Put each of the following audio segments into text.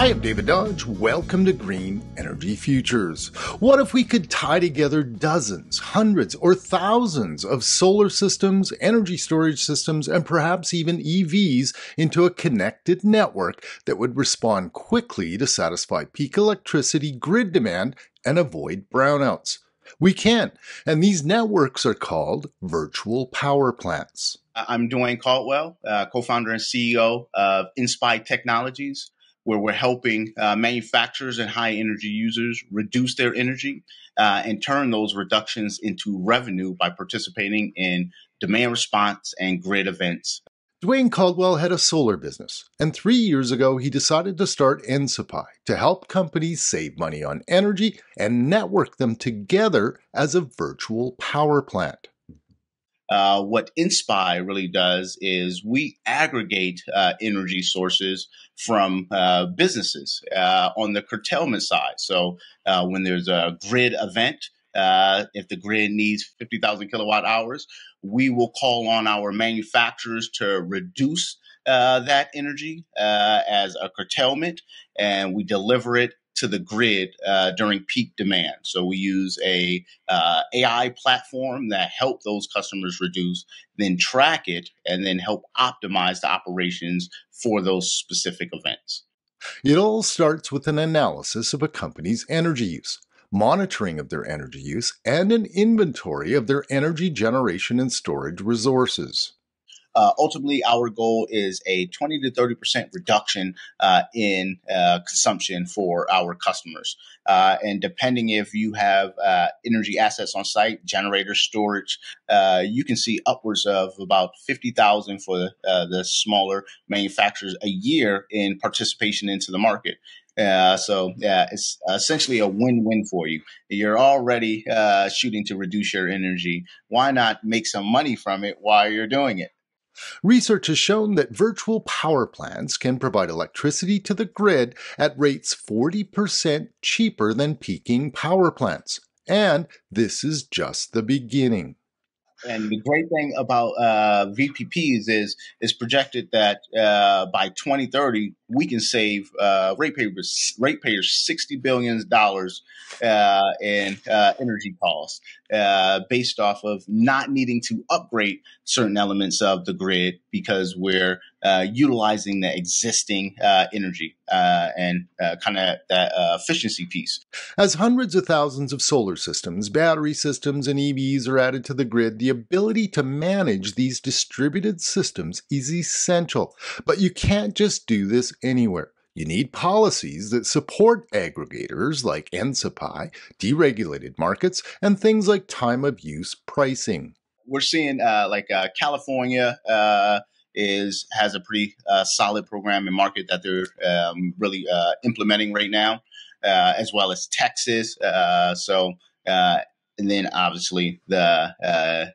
Hi, I'm David Dodge. Welcome to Green Energy Futures. What if we could tie together dozens, hundreds, or thousands of solar systems, energy storage systems, and perhaps even EVs into a connected network that would respond quickly to satisfy peak electricity grid demand and avoid brownouts? We can, and these networks are called virtual power plants. I'm Dwayne Caldwell, uh, co founder and CEO of ENSPI Technologies where we're helping uh, manufacturers and high energy users reduce their energy uh, and turn those reductions into revenue by participating in demand response and grid events. Dwayne Caldwell had a solar business, and three years ago he decided to start ENSPI to help companies save money on energy and network them together as a virtual power plant. Uh, what ENSPI really does is we aggregate uh, energy sources from uh, businesses uh, on the curtailment side. So uh, when there's a grid event, if the grid needs 50,000 kilowatt hours, we will call on our manufacturers to reduce that energy as a curtailment, and we deliver it to the grid uh, during peak demand. So we use a uh, AI platform that help those customers reduce, then track it, and then help optimize the operations for those specific events. It all starts with an analysis of a company's energy use, monitoring of their energy use, and an inventory of their energy generation and storage resources. Uh, ultimately, our goal is a 20 to 30% reduction uh, in uh, consumption for our customers. Uh, and depending if you have uh, energy assets on site, generator storage, uh, you can see upwards of about 50,000 for the, the smaller manufacturers a year in participation into the market. Uh, so yeah, it's essentially a win-win for you. You're already uh, shooting to reduce your energy. Why not make some money from it while you're doing it? Research has shown that virtual power plants can provide electricity to the grid at rates 40% cheaper than peaking power plants. And this is just the beginning. And the great thing about uh, VPPs is is projected that uh, by 2030 we can save uh, ratepayers ratepayers 60 billion dollars uh, in uh, energy costs uh, based off of not needing to upgrade certain elements of the grid because we're uh, utilizing the existing uh, energy and kind of that efficiency piece. As hundreds of thousands of solar systems, battery systems, and EVs are added to the grid, the ability to manage these distributed systems is essential. But you can't just do this anywhere. You need policies that support aggregators like ENSPI, deregulated markets, and things like time of use pricing. We're seeing uh, like California is has a pretty uh, solid program and market that they're um, really uh, implementing right now, uh, as well as Texas. Uh, so, uh, and then obviously the uh,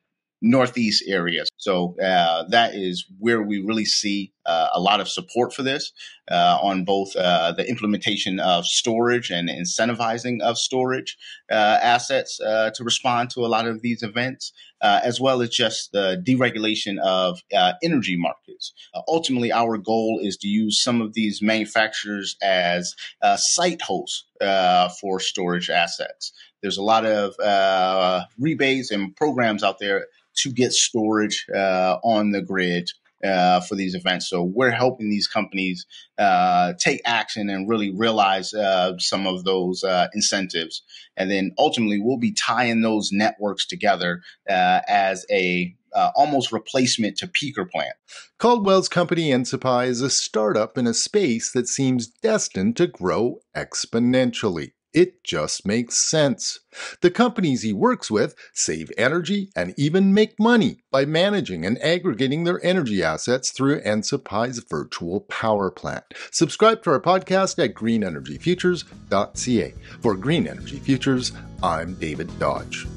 Northeast areas. So that is where we really see a lot of support for this on both the implementation of storage and incentivizing of storage assets to respond to a lot of these events uh, as well as just the deregulation of uh, energy markets. Uh, ultimately, our goal is to use some of these manufacturers as uh, site hosts uh, for storage assets. There's a lot of uh, rebates and programs out there to get storage on the grid uh, for these events. So we're helping these companies uh, take action and really realize uh, some of those uh, incentives. And then ultimately, we'll be tying those networks together uh, as a uh, almost replacement to Peaker plant. Caldwell's company ENSPI is a startup in a space that seems destined to grow exponentially. It just makes sense. The companies he works with save energy and even make money by managing and aggregating their energy assets through ENSPI's virtual power plant. Subscribe to our podcast at greenenergyfutures.ca. For Green Energy Futures, I'm David Dodge.